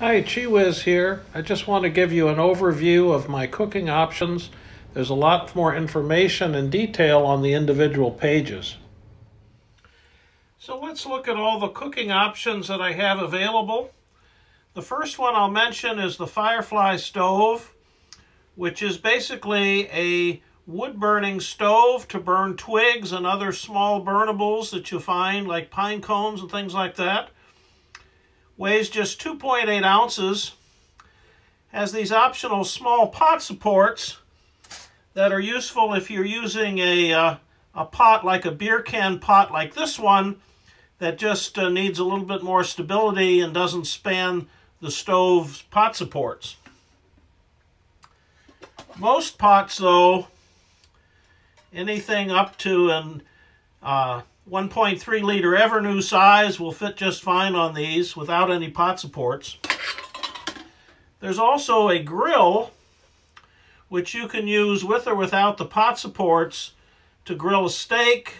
Hi, Chi here. I just want to give you an overview of my cooking options. There's a lot more information and detail on the individual pages. So let's look at all the cooking options that I have available. The first one I'll mention is the FireFly stove, which is basically a wood-burning stove to burn twigs and other small burnables that you find, like pine cones and things like that weighs just 2.8 ounces, has these optional small pot supports that are useful if you're using a, uh, a pot like a beer can pot like this one that just uh, needs a little bit more stability and doesn't span the stove's pot supports. Most pots, though, anything up to an uh, 1.3 liter Evernew size will fit just fine on these without any pot supports. There's also a grill which you can use with or without the pot supports to grill a steak,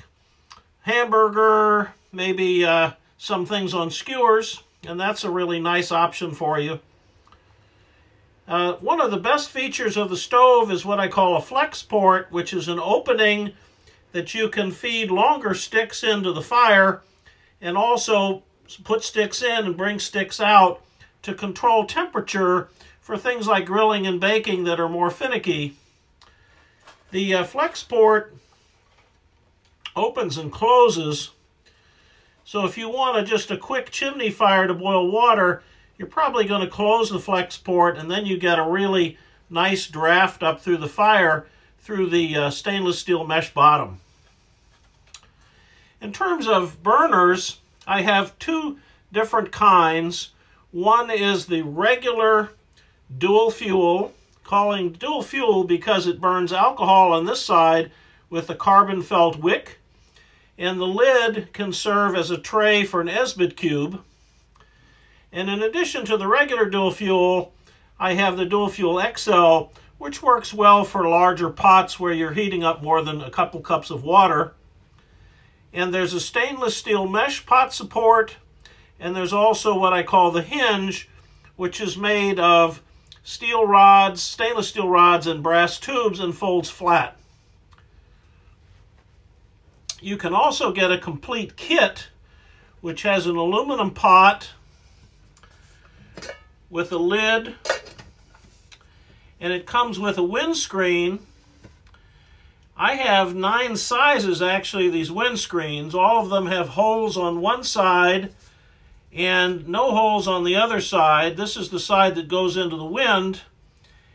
hamburger, maybe uh, some things on skewers, and that's a really nice option for you. Uh, one of the best features of the stove is what I call a flex port, which is an opening that you can feed longer sticks into the fire and also put sticks in and bring sticks out to control temperature for things like grilling and baking that are more finicky. The uh, flex port opens and closes. So if you want a, just a quick chimney fire to boil water, you're probably going to close the flex port and then you get a really nice draft up through the fire through the uh, stainless steel mesh bottom. In terms of burners, I have two different kinds. One is the regular DualFuel, calling DualFuel because it burns alcohol on this side with a carbon felt wick. And the lid can serve as a tray for an Esbit cube. And in addition to the regular DualFuel, I have the DualFuel XL, which works well for larger pots where you're heating up more than a couple cups of water. And there's a stainless steel mesh pot support, and there's also what I call the hinge, which is made of steel rods, stainless steel rods, and brass tubes and folds flat. You can also get a complete kit, which has an aluminum pot with a lid, and it comes with a windscreen. I have nine sizes, actually, these windscreens. All of them have holes on one side and no holes on the other side. This is the side that goes into the wind,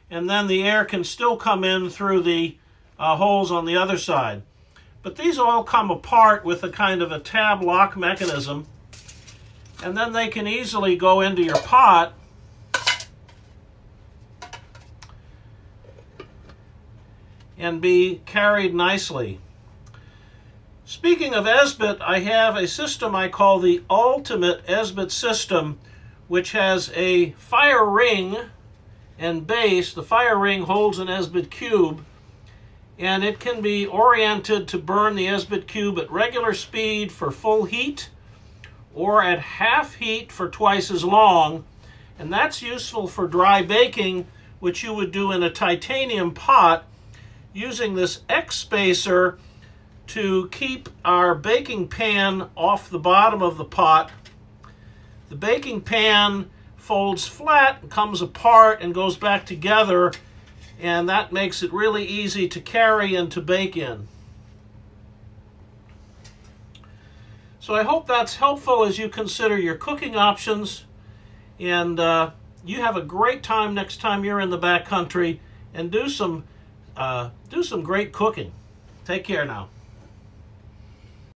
and then the air can still come in through the uh, holes on the other side. But these all come apart with a kind of a tab lock mechanism, and then they can easily go into your pot and be carried nicely. Speaking of Esbit, I have a system I call the Ultimate Esbit System, which has a fire ring and base. The fire ring holds an Esbit cube, and it can be oriented to burn the Esbit cube at regular speed for full heat or at half heat for twice as long. And that's useful for dry baking, which you would do in a titanium pot using this X spacer to keep our baking pan off the bottom of the pot. The baking pan folds flat, comes apart, and goes back together, and that makes it really easy to carry and to bake in. So I hope that's helpful as you consider your cooking options, and uh, you have a great time next time you're in the back country, and do some uh, do some great cooking. Take care now.